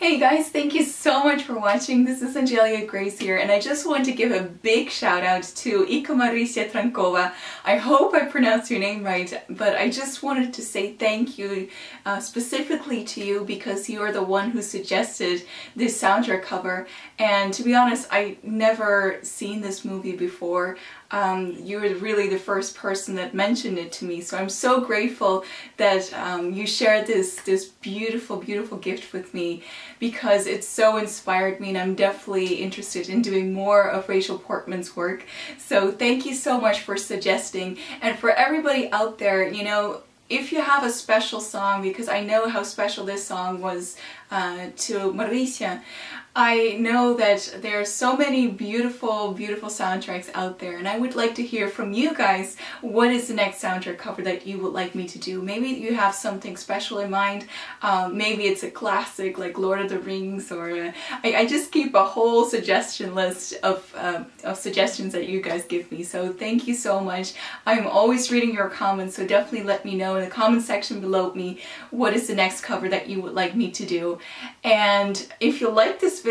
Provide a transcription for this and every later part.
Hey guys, thank you so much for watching. This is Angelia Grace here and I just want to give a big shout out to Ika Marysia Trankova. I hope I pronounced your name right, but I just wanted to say thank you uh, specifically to you because you are the one who suggested this soundtrack cover and to be honest, I never seen this movie before. Um, you were really the first person that mentioned it to me so I'm so grateful that um, you shared this this beautiful beautiful gift with me because it so inspired me and I'm definitely interested in doing more of Rachel Portman's work. So thank you so much for suggesting and for everybody out there, you know, if you have a special song, because I know how special this song was uh, to Mauricia, I know that there are so many beautiful, beautiful soundtracks out there and I would like to hear from you guys what is the next soundtrack cover that you would like me to do. Maybe you have something special in mind, um, maybe it's a classic like Lord of the Rings or uh, I, I, just keep a whole suggestion list of, uh, of suggestions that you guys give me so thank you so much. I'm always reading your comments so definitely let me know in the comment section below me what is the next cover that you would like me to do and if you like this video,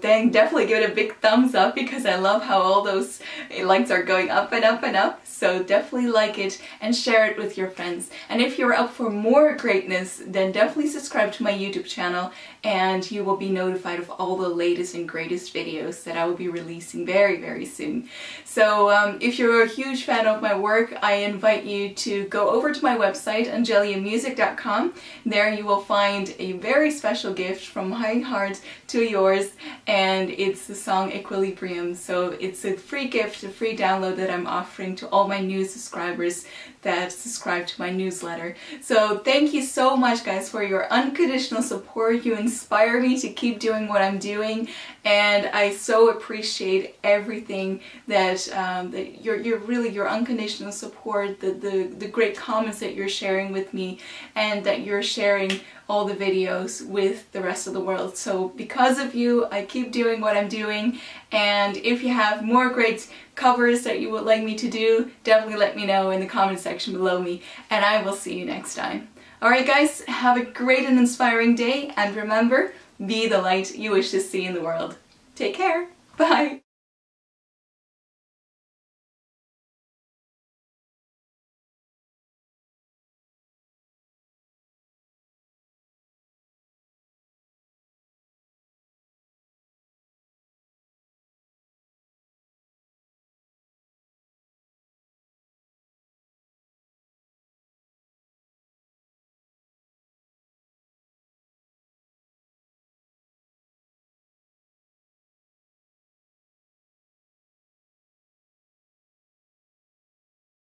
then definitely give it a big thumbs up because I love how all those likes are going up and up and up. So definitely like it and share it with your friends. And if you're up for more greatness, then definitely subscribe to my YouTube channel and you will be notified of all the latest and greatest videos that I will be releasing very, very soon. So um, if you're a huge fan of my work, I invite you to go over to my website, angeliamusic.com. There you will find a very special gift from my heart to yours and it's the song Equilibrium. So it's a free gift, a free download that I'm offering to all all my new subscribers that subscribe to my newsletter. So thank you so much guys for your unconditional support. You inspire me to keep doing what I'm doing and I so appreciate everything that, um, that you're, you're really your unconditional support, the, the, the great comments that you're sharing with me and that you're sharing all the videos with the rest of the world. So because of you, I keep doing what I'm doing and if you have more great covers that you would like me to do, definitely let me know in the comment section below me and I will see you next time. Alright guys, have a great and inspiring day and remember, be the light you wish to see in the world. Take care. Bye.